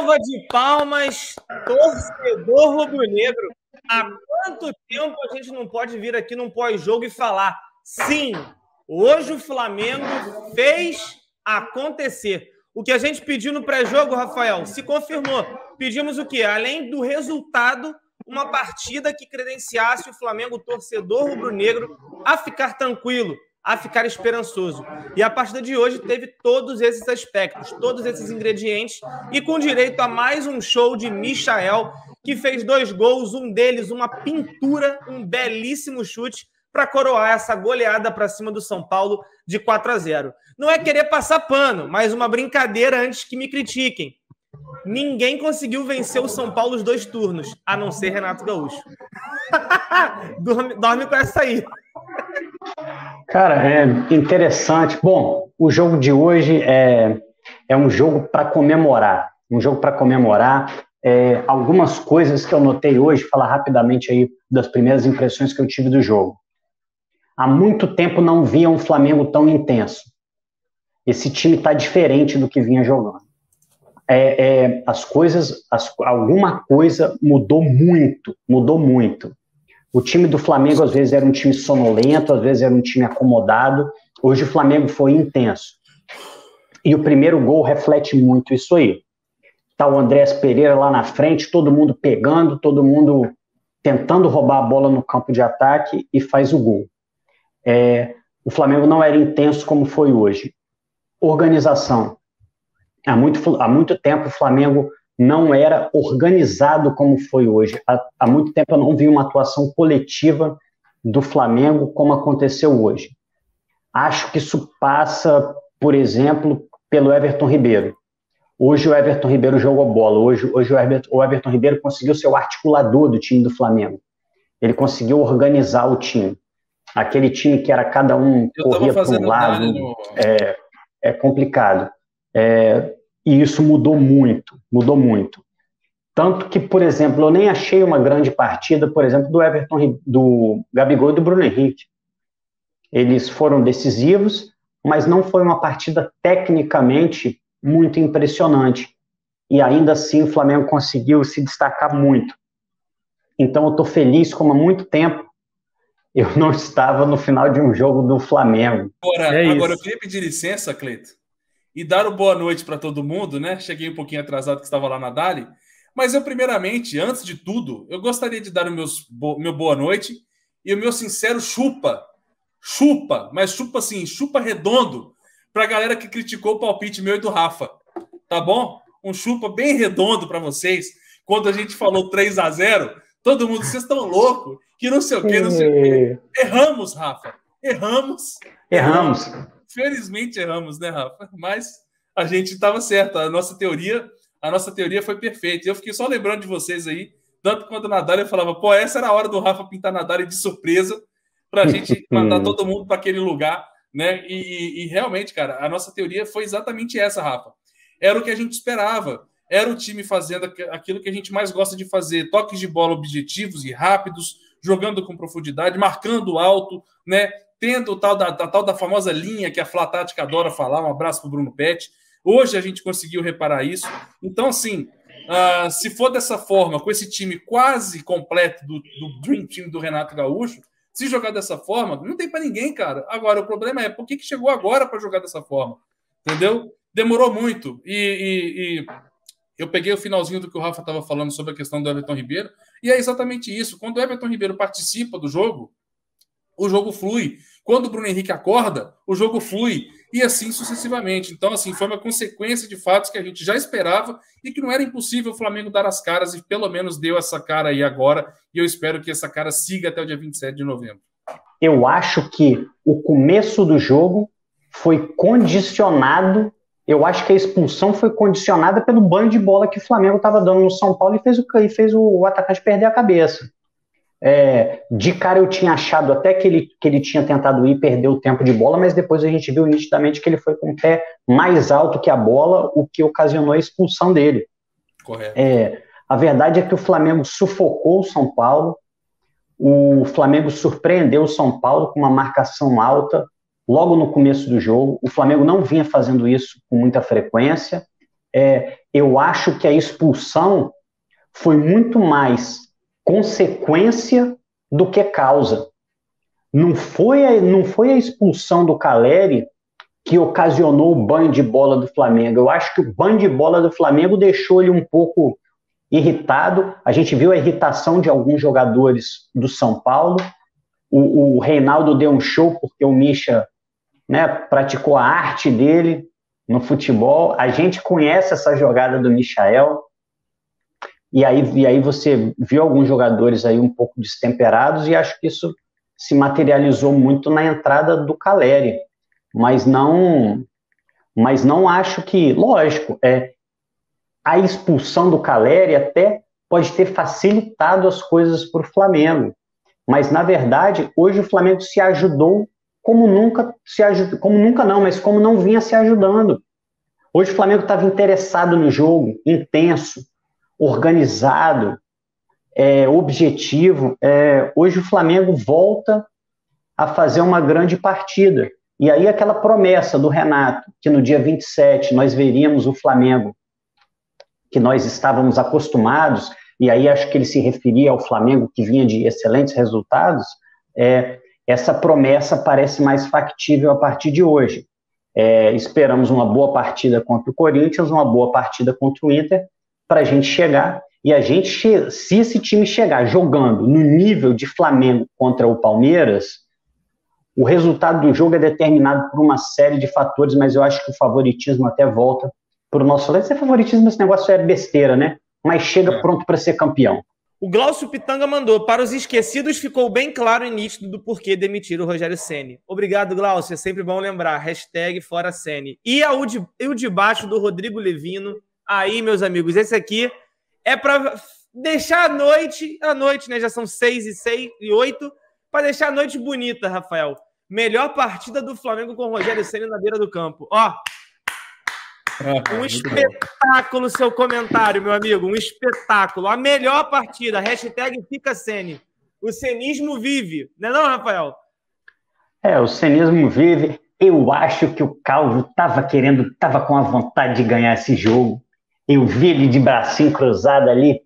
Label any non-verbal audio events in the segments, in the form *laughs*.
Salva de palmas, torcedor rubro-negro. Há quanto tempo a gente não pode vir aqui num pós-jogo e falar? Sim, hoje o Flamengo fez acontecer. O que a gente pediu no pré-jogo, Rafael, se confirmou. Pedimos o quê? Além do resultado, uma partida que credenciasse o Flamengo torcedor rubro-negro a ficar tranquilo, a ficar esperançoso. E a partida de hoje teve todos esses aspectos, todos esses ingredientes e com direito a mais um show de Michael, que fez dois gols, um deles uma pintura, um belíssimo chute para coroar essa goleada para cima do São Paulo de 4 a 0. Não é querer passar pano, mas uma brincadeira antes que me critiquem. Ninguém conseguiu vencer o São Paulo os dois turnos, a não ser Renato Gaúcho. *laughs* dorme, dorme com essa aí. Cara, é interessante. Bom, o jogo de hoje é, é um jogo para comemorar. Um jogo para comemorar. É, algumas coisas que eu notei hoje, falar rapidamente aí das primeiras impressões que eu tive do jogo. Há muito tempo não via um Flamengo tão intenso. Esse time está diferente do que vinha jogando é, é, as coisas, as, alguma coisa mudou muito, mudou muito. O time do Flamengo às vezes era um time sonolento, às vezes era um time acomodado. Hoje o Flamengo foi intenso. E o primeiro gol reflete muito isso aí. Tá o Andrés Pereira lá na frente, todo mundo pegando, todo mundo tentando roubar a bola no campo de ataque e faz o gol. É, o Flamengo não era intenso como foi hoje. Organização. Há muito, há muito tempo o Flamengo não era organizado como foi hoje. Há, há muito tempo eu não vi uma atuação coletiva do Flamengo como aconteceu hoje. Acho que isso passa, por exemplo, pelo Everton Ribeiro. Hoje o Everton Ribeiro jogou bola. Hoje, hoje o, Everton, o Everton Ribeiro conseguiu ser o articulador do time do Flamengo. Ele conseguiu organizar o time. Aquele time que era cada um Eu corria para um lado. No... É, é complicado. É, e isso mudou muito, mudou muito. Tanto que, por exemplo, eu nem achei uma grande partida, por exemplo, do Everton, do Gabigol e do Bruno Henrique. Eles foram decisivos, mas não foi uma partida tecnicamente muito impressionante. E ainda assim o Flamengo conseguiu se destacar muito. Então eu estou feliz como há muito tempo eu não estava no final de um jogo do Flamengo. Agora, é agora eu queria pedir licença, Cleito, e dar o boa noite para todo mundo, né? Cheguei um pouquinho atrasado que estava lá na Dali. Mas eu, primeiramente, antes de tudo, eu gostaria de dar o meus, meu boa noite e o meu sincero chupa. Chupa, mas chupa assim, chupa redondo para a galera que criticou o palpite meu e do Rafa. Tá bom? Um chupa bem redondo para vocês. Quando a gente falou 3 a 0 todo mundo, vocês estão loucos, que não sei o que, não sei o que. Erramos, Rafa. Erramos. Erramos. Felizmente erramos, né, Rafa? Mas a gente estava certo. A nossa teoria, a nossa teoria foi perfeita. Eu fiquei só lembrando de vocês aí, tanto quando Nadália falava, pô, essa era a hora do Rafa pintar Nadália de surpresa para a gente *laughs* mandar todo mundo para aquele lugar, né? E, e, e, realmente, cara, a nossa teoria foi exatamente essa, Rafa. Era o que a gente esperava. Era o time fazendo aquilo que a gente mais gosta de fazer: toques de bola objetivos e rápidos, jogando com profundidade, marcando alto, né? Tendo o tal da, da, tal da famosa linha que a Flá Tática adora falar. Um abraço para o Bruno Pet. Hoje a gente conseguiu reparar isso. Então, assim, uh, se for dessa forma, com esse time quase completo do, do Dream Team do Renato Gaúcho, se jogar dessa forma, não tem para ninguém, cara. Agora, o problema é por que, que chegou agora para jogar dessa forma? Entendeu? Demorou muito. E, e, e, eu peguei o finalzinho do que o Rafa estava falando sobre a questão do Everton Ribeiro, e é exatamente isso. Quando o Everton Ribeiro participa do jogo, o jogo flui. Quando o Bruno Henrique acorda, o jogo flui. E assim sucessivamente. Então, assim, foi uma consequência de fatos que a gente já esperava e que não era impossível o Flamengo dar as caras, e pelo menos deu essa cara aí agora. E eu espero que essa cara siga até o dia 27 de novembro. Eu acho que o começo do jogo foi condicionado. Eu acho que a expulsão foi condicionada pelo banho de bola que o Flamengo estava dando no São Paulo e fez o, e fez o atacante perder a cabeça. É, de cara eu tinha achado até que ele, que ele tinha tentado ir perder o tempo de bola, mas depois a gente viu nitidamente que ele foi com o pé mais alto que a bola, o que ocasionou a expulsão dele. Correto. É, a verdade é que o Flamengo sufocou o São Paulo, o Flamengo surpreendeu o São Paulo com uma marcação alta logo no começo do jogo. O Flamengo não vinha fazendo isso com muita frequência. É, eu acho que a expulsão foi muito mais consequência do que causa. Não foi a, não foi a expulsão do Caleri que ocasionou o banho de bola do Flamengo. Eu acho que o banho de bola do Flamengo deixou ele um pouco irritado. A gente viu a irritação de alguns jogadores do São Paulo. O, o Reinaldo deu um show porque o Misha né, praticou a arte dele no futebol. A gente conhece essa jogada do Michael. E aí, e aí você viu alguns jogadores aí um pouco destemperados e acho que isso se materializou muito na entrada do Caleri. Mas não mas não acho que, lógico, é a expulsão do Caleri até pode ter facilitado as coisas para o Flamengo. Mas, na verdade, hoje o Flamengo se ajudou como nunca se ajudou, como nunca não, mas como não vinha se ajudando. Hoje o Flamengo estava interessado no jogo, intenso, organizado, é, objetivo. É, hoje o Flamengo volta a fazer uma grande partida. E aí aquela promessa do Renato, que no dia 27 nós veríamos o Flamengo que nós estávamos acostumados, e aí acho que ele se referia ao Flamengo que vinha de excelentes resultados, é, essa promessa parece mais factível a partir de hoje. É, esperamos uma boa partida contra o Corinthians, uma boa partida contra o Inter, para a gente chegar. E a gente, se esse time chegar jogando no nível de Flamengo contra o Palmeiras, o resultado do jogo é determinado por uma série de fatores, mas eu acho que o favoritismo até volta para o nosso lado. Esse favoritismo, esse negócio é besteira, né? Mas chega é. pronto para ser campeão. O Glaucio Pitanga mandou: para os esquecidos ficou bem claro e nítido do porquê demitir o Rogério Ceni. Obrigado, Glaucio. É sempre bom lembrar. Hashtag fora Ceni. E, a, o, de, e o de baixo do Rodrigo Levino. Aí, meus amigos, esse aqui é para deixar a noite, a noite, né? Já são seis e seis e oito, para deixar a noite bonita, Rafael. Melhor partida do Flamengo com o Rogério Ceni na beira do campo. Ó, um espetáculo seu comentário, meu amigo. Um espetáculo. A melhor partida. Hashtag fica Sene. O cenismo vive. Não é não, Rafael? É, o cenismo vive. Eu acho que o Calvo estava querendo, estava com a vontade de ganhar esse jogo. Eu vi ele de bracinho cruzado ali,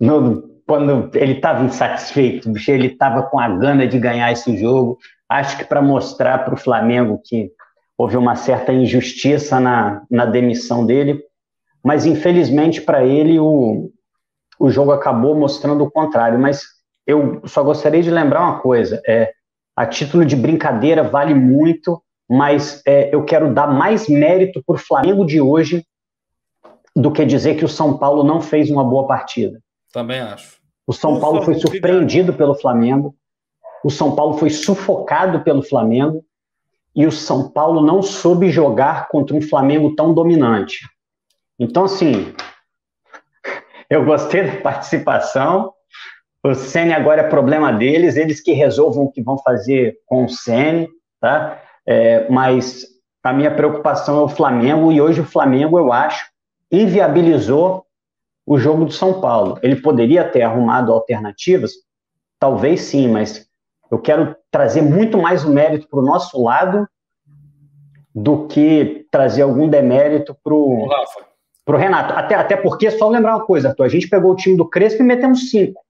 no, quando ele estava insatisfeito, ele estava com a gana de ganhar esse jogo. Acho que para mostrar para o Flamengo que houve uma certa injustiça na, na demissão dele, mas infelizmente para ele o, o jogo acabou mostrando o contrário. Mas eu só gostaria de lembrar uma coisa: é, a título de brincadeira vale muito, mas é, eu quero dar mais mérito para o Flamengo de hoje do que dizer que o São Paulo não fez uma boa partida. Também acho. O São Paulo foi surpreendido pelo Flamengo. O São Paulo foi sufocado pelo Flamengo e o São Paulo não soube jogar contra um Flamengo tão dominante. Então, assim, *laughs* eu gostei da participação. O Ceni agora é problema deles, eles que resolvam o que vão fazer com o Ceni, tá? É, mas a minha preocupação é o Flamengo e hoje o Flamengo, eu acho, inviabilizou o jogo do São Paulo. Ele poderia ter arrumado alternativas, talvez sim, mas eu quero trazer muito mais o mérito para o nosso lado do que trazer algum demérito para o Renato. Até, até porque, só lembrar uma coisa, Arthur, a gente pegou o time do Crespo e metemos cinco.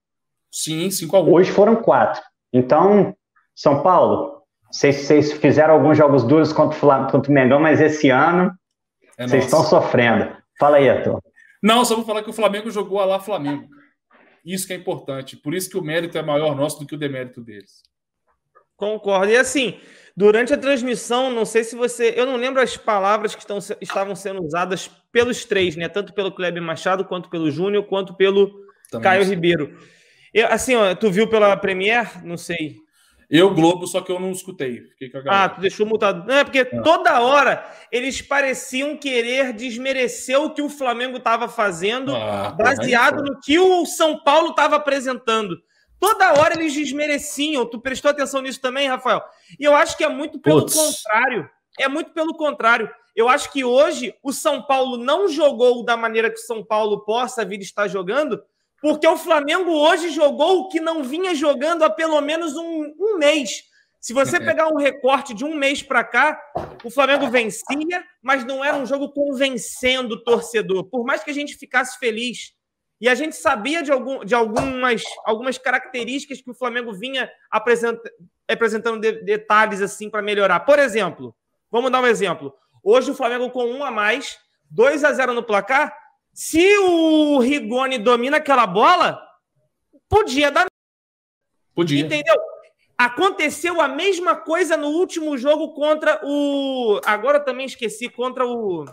Sim, cinco a um. Hoje foram quatro. Então, São Paulo, vocês, vocês fizeram alguns jogos duros contra o, contra o Mengão, mas esse ano é vocês estão sofrendo. Fala aí, Arthur. Não, só vou falar que o Flamengo jogou a lá Flamengo. Isso que é importante. Por isso que o mérito é maior nosso do que o demérito deles. Concordo. E assim, durante a transmissão, não sei se você. Eu não lembro as palavras que estão, estavam sendo usadas pelos três, né? Tanto pelo Kleber Machado, quanto pelo Júnior, quanto pelo Também Caio Ribeiro. Eu, assim, ó, tu viu pela Premiere? Não sei. Eu, Globo, só que eu não escutei. ah, tu deixou mutado. Não, é porque é. toda hora eles pareciam querer desmerecer o que o Flamengo estava fazendo, ah, baseado no que o São Paulo estava apresentando. Toda hora eles desmereciam. Tu prestou atenção nisso também, Rafael? E eu acho que é muito pelo Puts. contrário. É muito pelo contrário. Eu acho que hoje o São Paulo não jogou da maneira que o São Paulo possa vir estar jogando, porque o Flamengo hoje jogou o que não vinha jogando há pelo menos um, um mês. Se você *laughs* pegar um recorte de um mês para cá, o Flamengo vencia, mas não era um jogo convencendo o torcedor. Por mais que a gente ficasse feliz e a gente sabia de, algum, de algumas, algumas características que o Flamengo vinha apresenta, apresentando de, detalhes assim para melhorar. Por exemplo, vamos dar um exemplo. Hoje o Flamengo com um a mais, 2 a 0 no placar. Se o Rigoni domina aquela bola, podia dar. Podia. Entendeu? Aconteceu a mesma coisa no último jogo contra o. Agora eu também esqueci, contra o.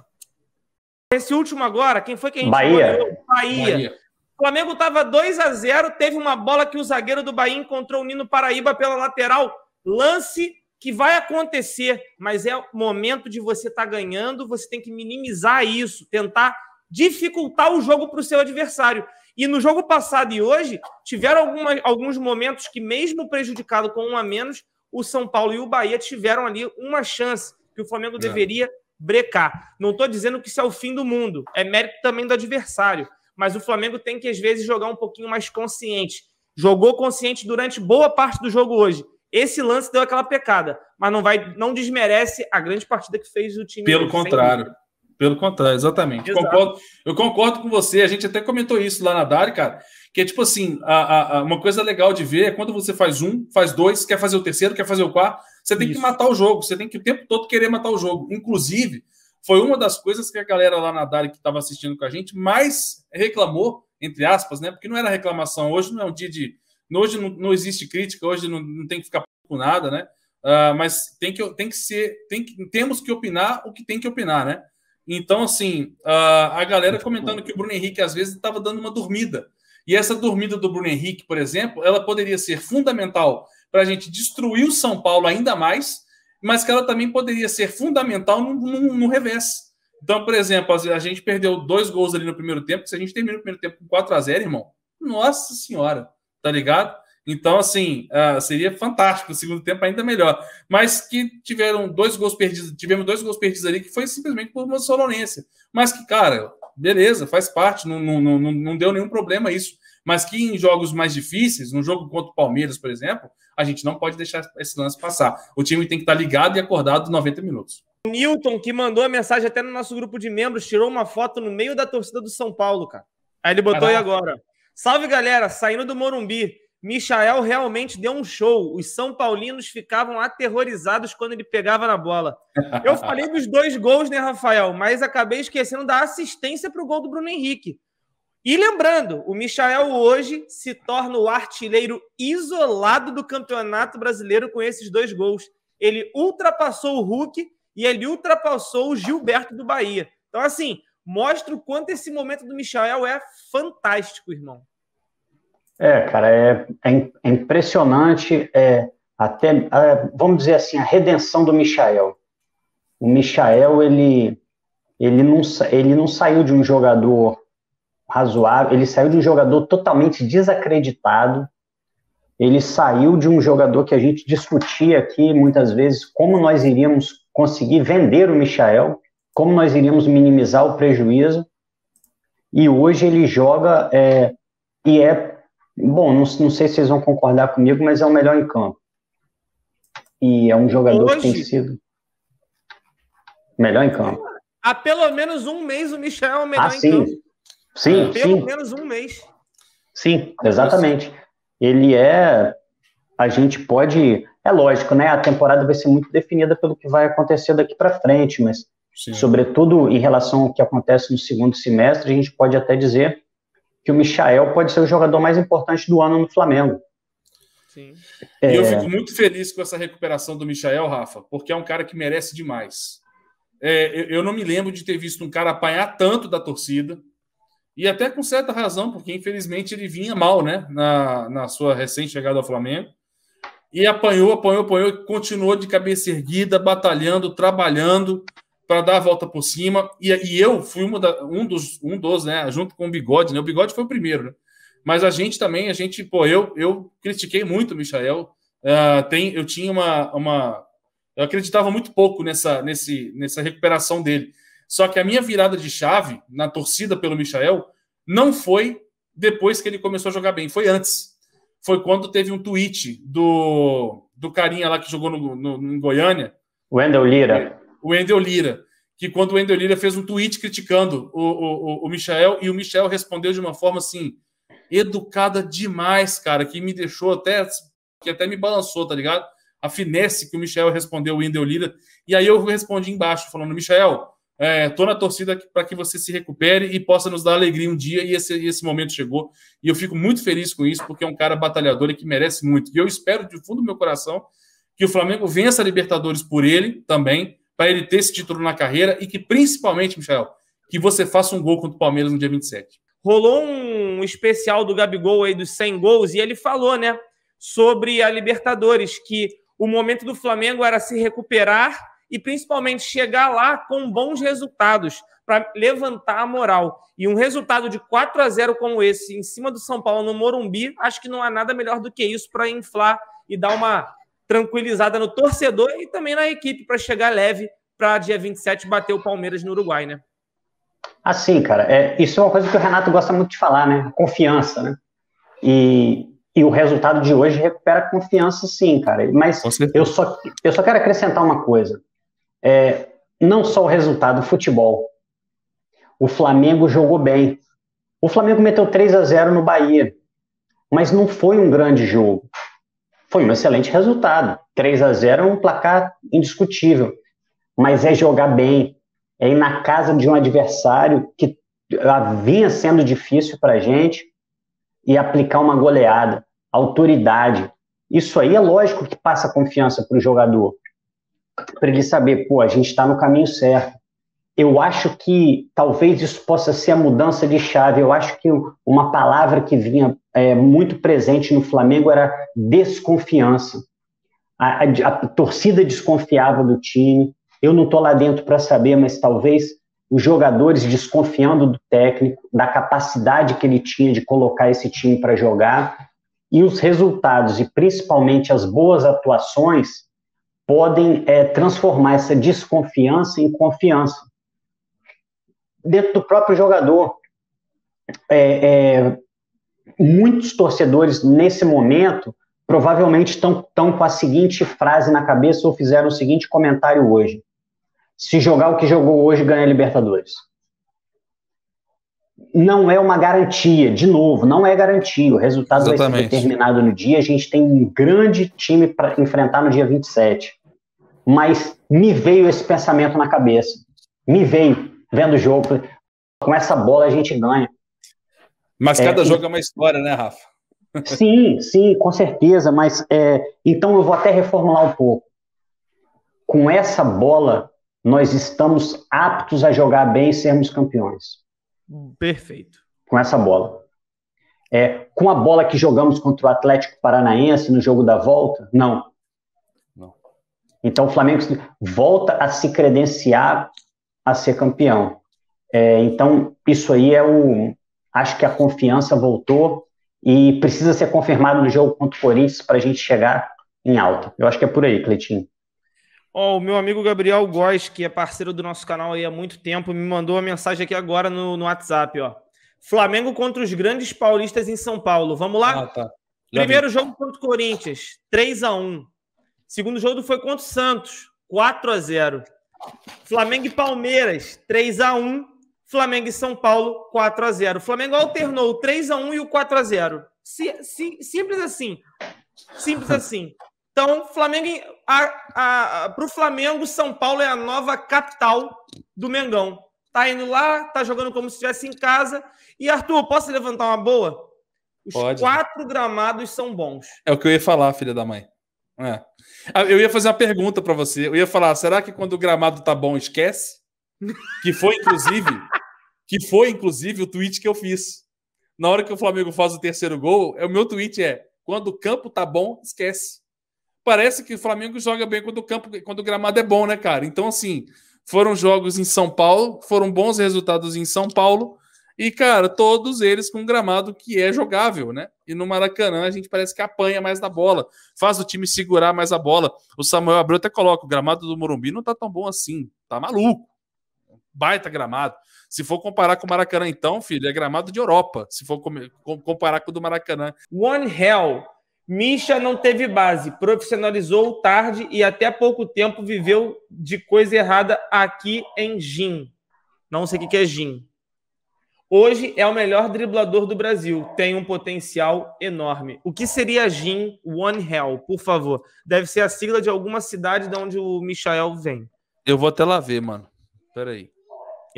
Esse último agora, quem foi que a gente Bahia. Bahia. Bahia. O Flamengo estava 2 a 0 teve uma bola que o zagueiro do Bahia encontrou o Nino Paraíba pela lateral. Lance que vai acontecer, mas é o momento de você estar tá ganhando, você tem que minimizar isso, tentar dificultar o jogo para o seu adversário. E no jogo passado e hoje, tiveram alguma, alguns momentos que, mesmo prejudicado com um a menos, o São Paulo e o Bahia tiveram ali uma chance que o Flamengo é. deveria brecar. Não estou dizendo que isso é o fim do mundo, é mérito também do adversário. Mas o Flamengo tem que, às vezes, jogar um pouquinho mais consciente. Jogou consciente durante boa parte do jogo hoje. Esse lance deu aquela pecada, mas não vai, não desmerece a grande partida que fez o time. Pelo contrário. Pelo contrário, exatamente. Concordo, eu concordo com você. A gente até comentou isso lá na Dari, cara. Que é tipo assim: a, a, uma coisa legal de ver é quando você faz um, faz dois, quer fazer o terceiro, quer fazer o quarto, você tem isso. que matar o jogo, você tem que o tempo todo querer matar o jogo. Inclusive, foi uma das coisas que a galera lá na Dari que estava assistindo com a gente mais reclamou, entre aspas, né? Porque não era reclamação. Hoje não é um dia de. Hoje não, não existe crítica, hoje não, não tem que ficar com nada, né? Uh, mas tem que, tem que ser. Tem que, temos que opinar o que tem que opinar, né? Então, assim, a galera comentando que o Bruno Henrique às vezes estava dando uma dormida. E essa dormida do Bruno Henrique, por exemplo, ela poderia ser fundamental para a gente destruir o São Paulo ainda mais, mas que ela também poderia ser fundamental no, no, no revés. Então, por exemplo, a gente perdeu dois gols ali no primeiro tempo. Se a gente termina o primeiro tempo com 4 a 0 irmão, nossa senhora, tá ligado? Então, assim, uh, seria fantástico. O segundo tempo ainda melhor. Mas que tiveram dois gols perdidos, tivemos dois gols perdidos ali que foi simplesmente por uma solonência. Mas que, cara, beleza, faz parte, não, não, não, não deu nenhum problema isso. Mas que em jogos mais difíceis, no jogo contra o Palmeiras, por exemplo, a gente não pode deixar esse lance passar. O time tem que estar ligado e acordado 90 minutos. O Newton, que mandou a mensagem até no nosso grupo de membros, tirou uma foto no meio da torcida do São Paulo, cara. Aí ele botou Caraca. aí agora. Salve, galera, saindo do Morumbi. Michael realmente deu um show. Os São Paulinos ficavam aterrorizados quando ele pegava na bola. Eu *laughs* falei dos dois gols, né, Rafael? Mas acabei esquecendo da assistência para o gol do Bruno Henrique. E lembrando, o Michael hoje se torna o artilheiro isolado do Campeonato Brasileiro com esses dois gols. Ele ultrapassou o Hulk e ele ultrapassou o Gilberto do Bahia. Então, assim, mostra o quanto esse momento do Michael é fantástico, irmão. É, cara, é, é, é impressionante é, até, é, vamos dizer assim, a redenção do Michael. O Michael, ele, ele, não, ele não saiu de um jogador razoável, ele saiu de um jogador totalmente desacreditado, ele saiu de um jogador que a gente discutia aqui muitas vezes como nós iríamos conseguir vender o Michael, como nós iríamos minimizar o prejuízo, e hoje ele joga é, e é Bom, não, não sei se vocês vão concordar comigo, mas é o melhor em campo. E é um jogador Hoje, que tem sido melhor em campo. Há pelo menos um mês o Michel é o melhor ah, sim. em campo. Sim, pelo sim. menos um mês. Sim, exatamente. Ele é. A gente pode. É lógico, né? A temporada vai ser muito definida pelo que vai acontecer daqui para frente, mas, sim. sobretudo em relação ao que acontece no segundo semestre, a gente pode até dizer que o Michael pode ser o jogador mais importante do ano no Flamengo. Sim. É... E eu fico muito feliz com essa recuperação do Michael, Rafa, porque é um cara que merece demais. É, eu não me lembro de ter visto um cara apanhar tanto da torcida, e até com certa razão, porque infelizmente ele vinha mal, né, na, na sua recém-chegada ao Flamengo, e apanhou, apanhou, apanhou, e continuou de cabeça erguida, batalhando, trabalhando, para dar a volta por cima. E, e eu fui da, um dos, um dos, né, junto com o Bigode, né? O Bigode foi o primeiro, né? Mas a gente também, a gente, pô, eu, eu critiquei muito o Michael. Uh, tem, eu tinha uma, uma. Eu acreditava muito pouco nessa, nesse, nessa recuperação dele. Só que a minha virada de chave na torcida pelo Michael não foi depois que ele começou a jogar bem, foi antes. foi quando teve um tweet do, do carinha lá que jogou no, no, em Goiânia. Wendel Lira. O Wendel Lira. Que quando o Wendel Lira fez um tweet criticando o, o, o Michel, e o Michel respondeu de uma forma assim, educada demais, cara, que me deixou até. que até me balançou, tá ligado? A finesse que o Michel respondeu o Wendel Lira. E aí eu respondi embaixo, falando: Michel, é, tô na torcida para que você se recupere e possa nos dar alegria um dia, e esse, esse momento chegou. E eu fico muito feliz com isso, porque é um cara batalhador e que merece muito. E eu espero, de fundo do meu coração, que o Flamengo vença a Libertadores por ele também, para ele ter esse título na carreira, e que principalmente, Michel, que você faça um gol contra o Palmeiras no dia 27. Rolou um especial do Gabigol aí dos 100 gols, e ele falou, né, sobre a Libertadores, que o momento do Flamengo era se recuperar e principalmente chegar lá com bons resultados para levantar a moral. E um resultado de 4 a 0 como esse em cima do São Paulo no Morumbi, acho que não há nada melhor do que isso para inflar e dar uma tranquilizada no torcedor e também na equipe para chegar leve para dia 27 bater o Palmeiras no Uruguai, né? Assim, cara, é, isso é uma coisa que o Renato gosta muito de falar, né? Confiança, né? E, e o resultado de hoje recupera a confiança, sim, cara. Mas eu só, eu só quero acrescentar uma coisa é, não só o resultado, o futebol. O Flamengo jogou bem. O Flamengo meteu 3 a 0 no Bahia, mas não foi um grande jogo. Foi um excelente resultado. 3 a 0 é um placar indiscutível, mas é jogar bem, é ir na casa de um adversário que vinha sendo difícil para a gente e aplicar uma goleada, autoridade. Isso aí é lógico que passa confiança para o jogador para ele saber, pô, a gente está no caminho certo. Eu acho que talvez isso possa ser a mudança de chave. Eu acho que uma palavra que vinha é, muito presente no Flamengo era desconfiança. A, a, a torcida desconfiava do time. Eu não estou lá dentro para saber, mas talvez os jogadores desconfiando do técnico, da capacidade que ele tinha de colocar esse time para jogar, e os resultados, e principalmente as boas atuações, podem é, transformar essa desconfiança em confiança dentro do próprio jogador. É, é, muitos torcedores nesse momento provavelmente estão, com a seguinte frase na cabeça ou fizeram o seguinte comentário hoje: se jogar o que jogou hoje, ganha a Libertadores. Não é uma garantia, de novo, não é garantia. O resultado Exatamente. vai ser determinado no dia. A gente tem um grande time para enfrentar no dia 27 mas me veio esse pensamento na cabeça. Me veio, vendo o jogo. Com essa bola a gente ganha. Mas cada é, jogo é uma história, né, Rafa? Sim, sim, com certeza. Mas é, então eu vou até reformular um pouco. Com essa bola, nós estamos aptos a jogar bem e sermos campeões. Perfeito. Com essa bola. É, com a bola que jogamos contra o Atlético Paranaense no jogo da volta, não. Então o Flamengo volta a se credenciar a ser campeão. É, então isso aí é o, acho que a confiança voltou e precisa ser confirmado no jogo contra o Corinthians para a gente chegar em alta. Eu acho que é por aí, Cleitinho. Oh, o meu amigo Gabriel Góes, que é parceiro do nosso canal aí há muito tempo, me mandou uma mensagem aqui agora no, no WhatsApp, ó. Flamengo contra os grandes paulistas em São Paulo. Vamos lá? Ah, tá. Primeiro vi. jogo contra o Corinthians, 3 a 1 Segundo jogo foi contra o Santos, 4 a 0. Flamengo e Palmeiras, 3 a 1. Flamengo e São Paulo, 4 a 0. O Flamengo alternou o 3 a 1 e o 4 a 0. simples assim. Simples assim. Então, Flamengo para o Flamengo, São Paulo é a nova capital do Mengão. Tá indo lá, tá jogando como se estivesse em casa. E Arthur, posso levantar uma boa? Os Pode. quatro gramados são bons. É o que eu ia falar, filha da mãe. É. Ah, eu ia fazer uma pergunta para você. Eu ia falar: será que quando o gramado tá bom, esquece? Que foi, inclusive, que foi, inclusive, o tweet que eu fiz. Na hora que o Flamengo faz o terceiro gol, é o meu tweet é: quando o campo tá bom, esquece. Parece que o Flamengo joga bem quando o campo, quando o gramado é bom, né, cara? Então, assim, foram jogos em São Paulo, foram bons resultados em São Paulo. E, cara, todos eles com um gramado que é jogável, né? E no Maracanã a gente parece que apanha mais da bola, faz o time segurar mais a bola. O Samuel Abreu até coloca: o gramado do Morumbi não tá tão bom assim, tá maluco. Baita gramado. Se for comparar com o Maracanã, então, filho, é gramado de Europa. Se for comparar com o do Maracanã. One Hell. Misha não teve base, profissionalizou tarde e até pouco tempo viveu de coisa errada aqui em Gin. Não sei o que é Gin. Hoje é o melhor driblador do Brasil, tem um potencial enorme. O que seria Gin One Hell, por favor? Deve ser a sigla de alguma cidade de onde o Michael vem. Eu vou até lá ver, mano. Peraí.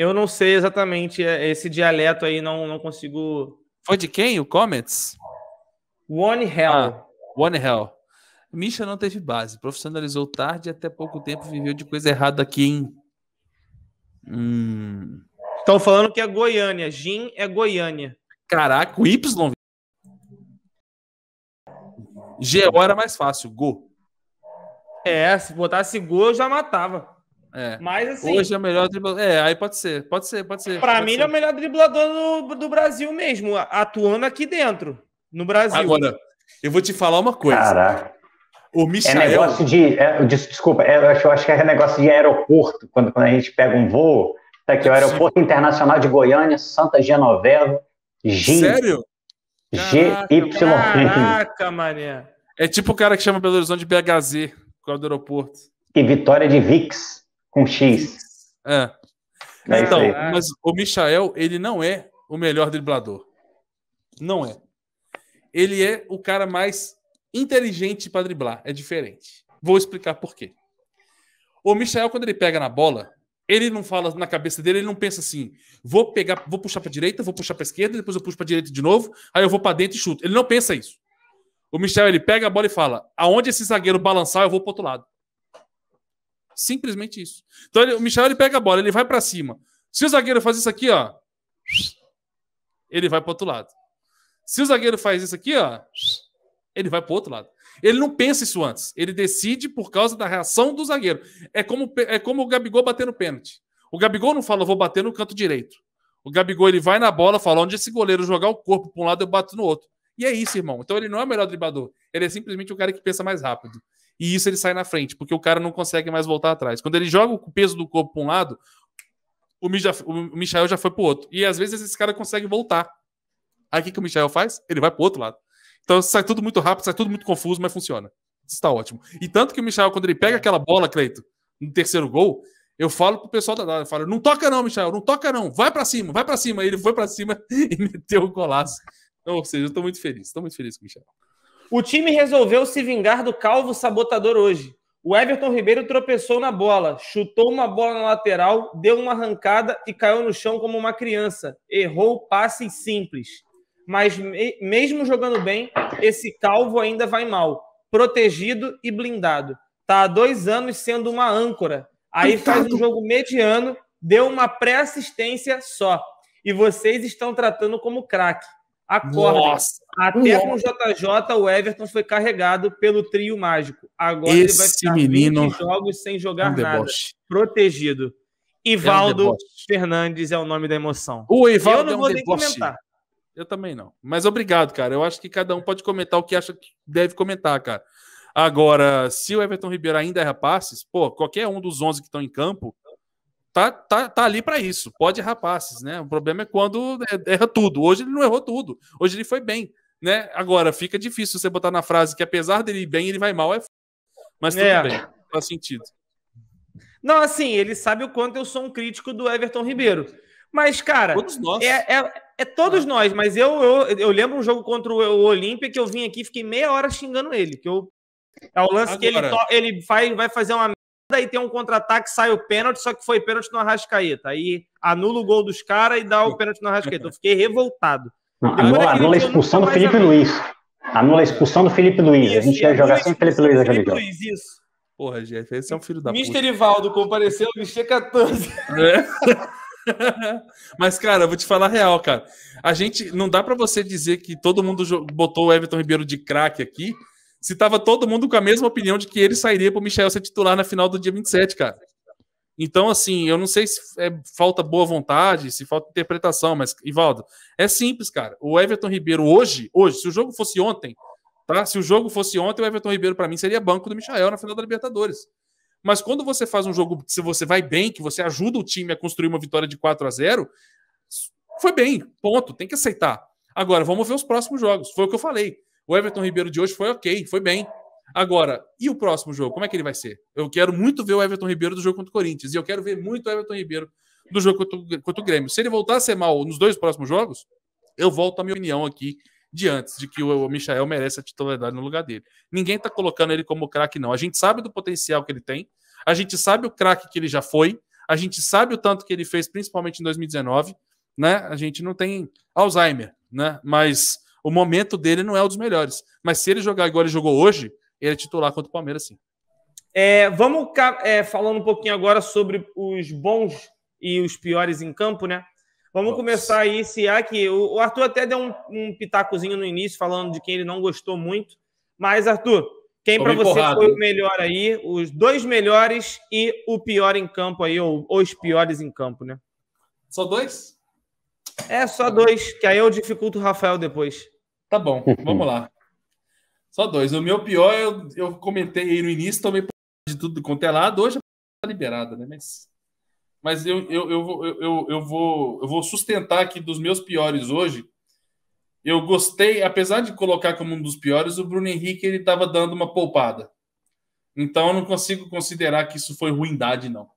Eu não sei exatamente é, esse dialeto aí, não, não consigo. Foi de quem? O Comments? One Hell. Ah, One Hell. Misha não teve base, profissionalizou tarde e até pouco tempo viveu de coisa errada aqui em. Hum. Estão falando que é Goiânia. Gin é Goiânia. Caraca, o Y. GO era mais fácil, Go. É, se botasse Go eu já matava. É. Mas assim. Hoje é o melhor driblador. É, aí pode ser, pode ser, pode ser. Para mim, ele é o melhor driblador do, do Brasil mesmo, atuando aqui dentro, no Brasil. Agora, eu vou te falar uma coisa. Caraca. O Michael... É negócio de. É, desculpa, é, eu, acho, eu acho que é negócio de aeroporto, quando, quando a gente pega um voo. Tá aqui, o Aeroporto Sim. Internacional de Goiânia, Santa Genoveva, GIM. Sério? GY. Caraca, Maria. É tipo o cara que chama Belo Horizonte de BHZ, por causa do aeroporto. E Vitória de VIX, com X. É. é então, mas o Michael, ele não é o melhor driblador. Não é. Ele é o cara mais inteligente para driblar. É diferente. Vou explicar por quê. O Michael, quando ele pega na bola, ele não fala na cabeça dele, ele não pensa assim: vou pegar, vou puxar para direita, vou puxar para esquerda, depois eu puxo para direita de novo, aí eu vou para dentro e chuto. Ele não pensa isso. O Michel ele pega a bola e fala: aonde esse zagueiro balançar, eu vou para outro lado. Simplesmente isso. Então ele, o Michel ele pega a bola, ele vai para cima. Se o zagueiro faz isso aqui, ó, ele vai para outro lado. Se o zagueiro faz isso aqui, ó, ele vai para outro lado. Ele não pensa isso antes. Ele decide por causa da reação do zagueiro. É como, é como o Gabigol bater no pênalti. O Gabigol não fala, vou bater no canto direito. O Gabigol ele vai na bola, fala, onde esse goleiro jogar o corpo para um lado, eu bato no outro. E é isso, irmão. Então ele não é o melhor driblador. Ele é simplesmente o cara que pensa mais rápido. E isso ele sai na frente, porque o cara não consegue mais voltar atrás. Quando ele joga o peso do corpo para um lado, o, Mija, o Michael já foi para o outro. E às vezes esse cara consegue voltar. Aí o que, que o Michael faz? Ele vai para o outro lado. Então sai tudo muito rápido, sai tudo muito confuso, mas funciona. Está ótimo. E tanto que o Michel, quando ele pega aquela bola, Cleito, no terceiro gol, eu falo pro pessoal da eu falo, não toca não, Michel, não toca não, vai para cima, vai para cima. Ele foi para cima *laughs* e meteu o golaço. Então, ou seja, eu tô muito feliz, tô muito feliz com o Michel. O time resolveu se vingar do calvo sabotador hoje. O Everton Ribeiro tropeçou na bola, chutou uma bola na lateral, deu uma arrancada e caiu no chão como uma criança. Errou passes simples mas me, mesmo jogando bem, esse calvo ainda vai mal, protegido e blindado. Tá há dois anos sendo uma âncora. Aí faz um jogo mediano, deu uma pré-assistência só. E vocês estão tratando como craque. Acorda. Até com o JJ, o Everton foi carregado pelo trio mágico. Agora Esse ele vai ficar menino 20 jogos sem jogar um nada. Protegido. Ivaldo é um Fernandes é o nome da emoção. O Ivaldo Eu não é um vou nem comentar. Eu também não. Mas obrigado, cara. Eu acho que cada um pode comentar o que acha que deve comentar, cara. Agora, se o Everton Ribeiro ainda erra passes, pô, qualquer um dos 11 que estão em campo tá, tá, tá ali para isso. Pode errar passes, né? O problema é quando erra tudo. Hoje ele não errou tudo. Hoje ele foi bem, né? Agora, fica difícil você botar na frase que apesar dele ir bem, ele vai mal. É... Mas tudo é. bem. Faz sentido. Não, assim, ele sabe o quanto eu sou um crítico do Everton Ribeiro. Mas, cara, Todos nós. É, é, é todos ah. nós, mas eu, eu, eu lembro um jogo contra o Olímpia que eu vim aqui e fiquei meia hora xingando ele. Que eu, é o lance Agora. que ele, to, ele faz, vai fazer uma e tem um contra-ataque, sai o pênalti, só que foi pênalti no Arrascaeta. Aí anula o gol dos caras e dá o pênalti no Arrascaeta. Eu fiquei revoltado. Não, anula, anula a expulsão do Felipe Luiz. Anula a expulsão do Felipe Luiz. Isso, a gente ia jogar sem Felipe Luiz naquele jogo. Isso. Porra, Jeff, esse é um filho da Mister puta. Mister Ivaldo compareceu, vestia 14. É. *laughs* Mas, cara, eu vou te falar a real, cara. A gente não dá para você dizer que todo mundo botou o Everton Ribeiro de craque aqui, se tava todo mundo com a mesma opinião de que ele sairia pro Michel ser titular na final do dia 27, cara. Então, assim, eu não sei se é falta boa vontade, se falta interpretação, mas, Ivaldo, é simples, cara. O Everton Ribeiro hoje, hoje, se o jogo fosse ontem, tá? Se o jogo fosse ontem, o Everton Ribeiro, para mim, seria banco do Michel na final da Libertadores. Mas quando você faz um jogo, se você vai bem, que você ajuda o time a construir uma vitória de 4 a 0 foi bem, ponto, tem que aceitar. Agora, vamos ver os próximos jogos. Foi o que eu falei. O Everton Ribeiro de hoje foi ok, foi bem. Agora, e o próximo jogo? Como é que ele vai ser? Eu quero muito ver o Everton Ribeiro do jogo contra o Corinthians. E eu quero ver muito o Everton Ribeiro do jogo contra, o Grêmio. Se ele voltar a ser mal nos dois próximos jogos, eu volto à minha opinião aqui de antes, de que o Michael merece a titularidade no lugar dele. Ninguém está colocando ele como craque, não. A gente sabe do potencial que ele tem, a gente sabe o craque que ele já foi, a gente sabe o tanto que ele fez, principalmente em 2019, né? A gente não tem Alzheimer, né? Mas o momento dele não é um dos melhores. Mas se ele jogar igual ele jogou hoje, ele é titular contra o Palmeiras, sim. É, vamos é, falando um pouquinho agora sobre os bons e os piores em campo, né? Vamos Nossa. começar aí, se há que o Arthur até deu um, um, pitacozinho no início falando de quem ele não gostou muito, mas Arthur, quem para você foi o melhor aí, os dois melhores e o pior em campo aí ou os piores em campo, né? Só dois? É só dois, que aí eu dificulto o Rafael depois. Tá bom, vamos lá. Só dois. O meu pior, eu, eu comentei aí no início, tomei de tudo quanto é lado, hoje tá liberada, né? Mas mas eu, eu, eu, eu, eu, vou, eu vou sustentar que dos meus piores hoje, eu gostei, apesar de colocar como um dos piores, o Bruno Henrique ele estava dando uma poupada. Então eu não consigo considerar que isso foi ruindade, não.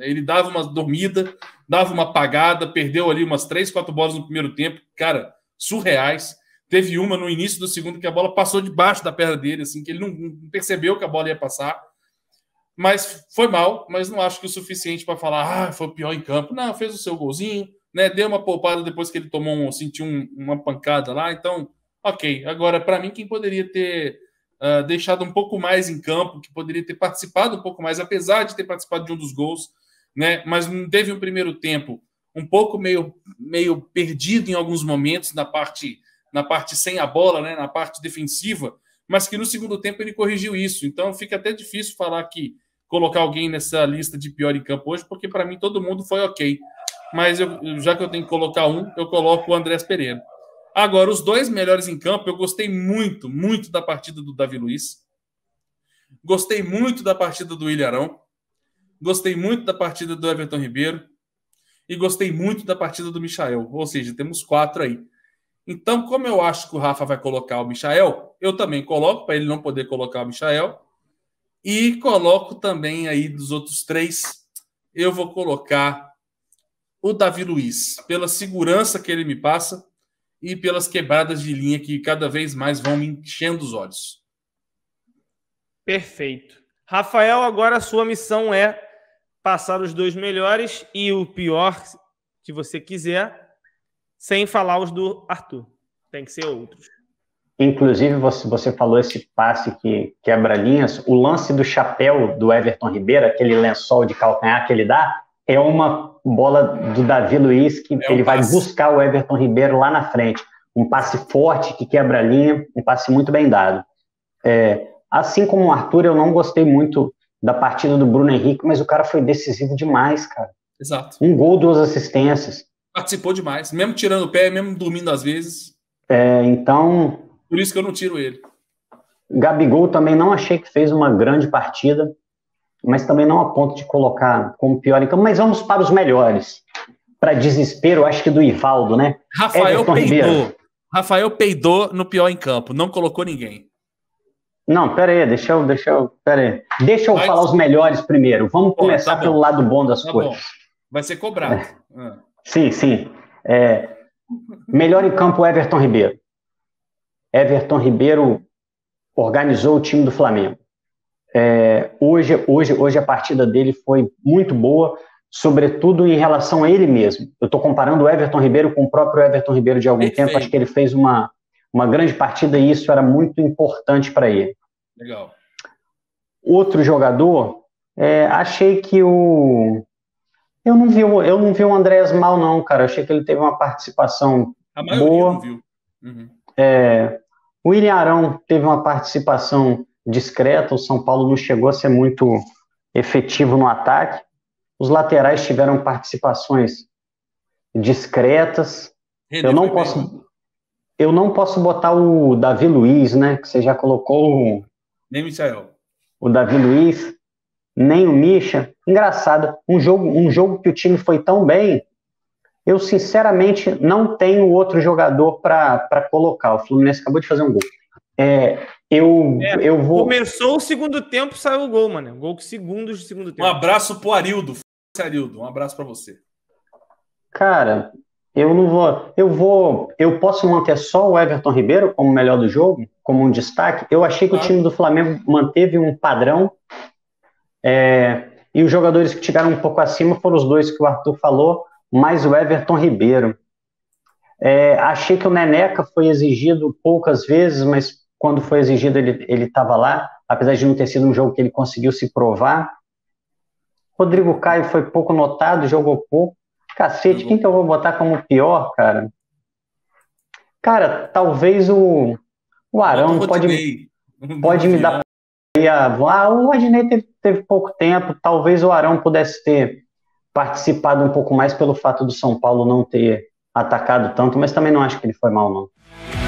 Ele dava uma dormida, dava uma apagada, perdeu ali umas três, quatro bolas no primeiro tempo, cara, surreais. Teve uma no início do segundo que a bola passou debaixo da perna dele, assim, que ele não percebeu que a bola ia passar. Mas foi mal, mas não acho que o suficiente para falar, ah, foi o pior em campo. Não, fez o seu golzinho, né? Deu uma poupada depois que ele tomou um, sentiu um, uma pancada lá, então, ok. Agora, para mim, quem poderia ter uh, deixado um pouco mais em campo, que poderia ter participado um pouco mais, apesar de ter participado de um dos gols, né? Mas não teve um primeiro tempo um pouco meio, meio perdido em alguns momentos na parte na parte sem a bola, né? Na parte defensiva, mas que no segundo tempo ele corrigiu isso. Então fica até difícil falar que colocar alguém nessa lista de pior em campo hoje, porque para mim todo mundo foi ok. Mas eu, já que eu tenho que colocar um, eu coloco o Andrés Pereira. Agora, os dois melhores em campo, eu gostei muito, muito da partida do Davi Luiz. Gostei muito da partida do Ilharão. Gostei muito da partida do Everton Ribeiro. E gostei muito da partida do Michael. Ou seja, temos quatro aí. Então, como eu acho que o Rafa vai colocar o Michael, eu também coloco, para ele não poder colocar o Michael. E coloco também aí dos outros três, eu vou colocar o Davi Luiz, pela segurança que ele me passa e pelas quebradas de linha que cada vez mais vão me enchendo os olhos. Perfeito. Rafael, agora a sua missão é passar os dois melhores e o pior, se você quiser, sem falar os do Arthur. Tem que ser outros. Inclusive, você, você falou esse passe que quebra linhas. O lance do chapéu do Everton Ribeiro, aquele lençol de calcanhar que ele dá, é uma bola do Davi Luiz que é um ele passe. vai buscar o Everton Ribeiro lá na frente. Um passe forte que quebra a linha, um passe muito bem dado. É, assim como o Arthur, eu não gostei muito da partida do Bruno Henrique, mas o cara foi decisivo demais, cara. Exato. Um gol, duas assistências. Participou demais, mesmo tirando o pé, mesmo dormindo às vezes. É, então, por isso que eu não tiro ele. Gabigol também não achei que fez uma grande partida, mas também não a ponto de colocar como pior em campo. Mas vamos para os melhores. Para desespero, acho que do Ivaldo, né? Rafael Everton peidou. Ribeiro. Rafael peidou no pior em campo, não colocou ninguém. Não, pera aí, deixa eu, deixa eu, pera aí. Deixa eu Mas... falar os melhores primeiro. Vamos Pô, começar tá pelo lado bom das tá coisas. Bom. Vai ser cobrado. É. Ah. Sim, sim. É, melhor em campo, Everton Ribeiro. Everton Ribeiro organizou o time do Flamengo. É, hoje, hoje, hoje a partida dele foi muito boa, sobretudo em relação a ele mesmo. Eu estou comparando o Everton Ribeiro com o próprio Everton Ribeiro de algum Perfeito. tempo. Acho que ele fez uma, uma grande partida e isso era muito importante para ele. Legal. Outro jogador, é, achei que o eu não vi eu não vi o Andréas mal não, cara. Achei que ele teve uma participação boa. Uhum. É, o William Arão teve uma participação discreta, o São Paulo não chegou a ser muito efetivo no ataque. Os laterais tiveram participações discretas. eu não posso bem. eu não posso botar o Davi Luiz, né, que você já colocou Nem Michel. O Davi Luiz nem o Misha. Engraçado, um jogo, um jogo que o time foi tão bem, eu sinceramente não tenho outro jogador para colocar. O Fluminense acabou de fazer um gol. É, eu, é, eu vou. Começou o segundo tempo, saiu o gol, mano. Gol com segundos de segundo tempo. Um abraço pro Arildo. Arildo, um abraço para você. Cara, eu não vou. Eu vou. Eu posso manter só o Everton Ribeiro como melhor do jogo, como um destaque. Eu achei que ah. o time do Flamengo manteve um padrão. É, e os jogadores que tiveram um pouco acima foram os dois que o Arthur falou, mais o Everton Ribeiro. É, achei que o Neneca foi exigido poucas vezes, mas quando foi exigido ele estava lá, apesar de não ter sido um jogo que ele conseguiu se provar. Rodrigo Caio foi pouco notado, jogou pouco. Cacete, quem que eu vou botar como pior, cara? Cara, talvez o, o Arão pode, pode me dar. *laughs* Ah, o Rodinei teve, teve pouco tempo, talvez o Arão pudesse ter participado um pouco mais pelo fato do São Paulo não ter atacado tanto, mas também não acho que ele foi mal, não.